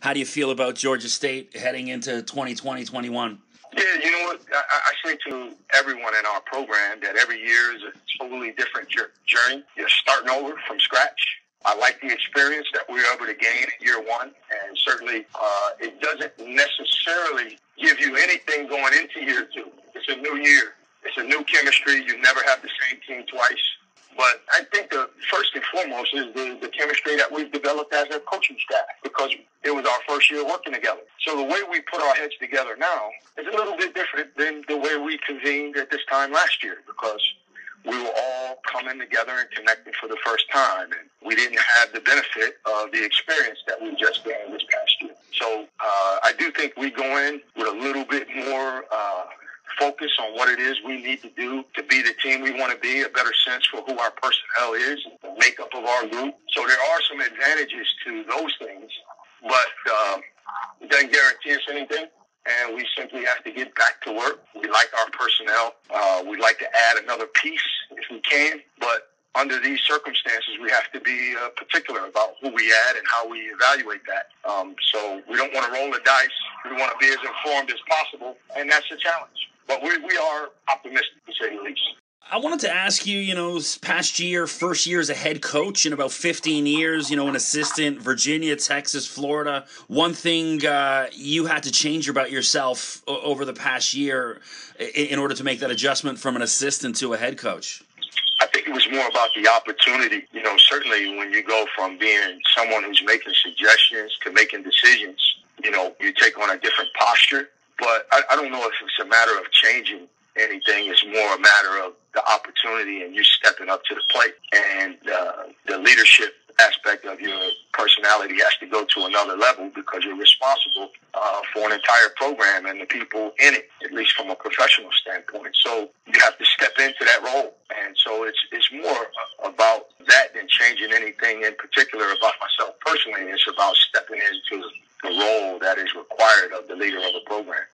How do you feel about Georgia State heading into 2020 21? Yeah, you know what? I, I say to everyone in our program that every year is a totally different journey. You're starting over from scratch. I like the experience that we were able to gain in year one, and certainly uh, it doesn't necessarily give you anything going into year two. It's a new year. It's a new chemistry. You never have the same team twice. But I think the first and foremost is the, the chemistry that we've developed as a coaching staff because it was our first year working together. So the way we put our heads together now is a little bit different than the way we convened at this time last year because we were all coming together and connecting for the first time. And we didn't have the benefit of the experience that we just gained this past year. So uh, I do think we go in with a little bit more uh, focus on what it is we need to do to be the team we want to be, a better sense for who our personnel is, the makeup of our group. So there are some advantages to those things, but uh, it doesn't guarantee us anything. And we simply have to get back to work. We like our personnel. Uh, we'd like to add another piece if we can, but under these circumstances, we have to be uh, particular about who we add and how we evaluate that. Um, so we don't want to roll the dice. We want to be as informed as possible, and that's a challenge. But we, we are optimistic, to say the least. I wanted to ask you, you know, past year, first year as a head coach in about 15 years, you know, an assistant, Virginia, Texas, Florida. One thing uh, you had to change about yourself over the past year in order to make that adjustment from an assistant to a head coach? I think it was more about the opportunity. You know, certainly when you go from being someone who's making suggestions to making decisions, you know, you take on a different posture but I, I don't know if it's a matter of changing anything. It's more a matter of the opportunity and you stepping up to the plate. And uh, the leadership aspect of your personality has to go to another level because you're responsible uh, for an entire program and the people in it, at least from a professional standpoint. So you have to step into that role. And so it's, it's more about that than changing anything in particular about myself personally. It's about stepping into the role that is required of the leader of a program.